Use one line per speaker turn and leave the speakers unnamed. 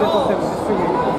でとてもで
すぐ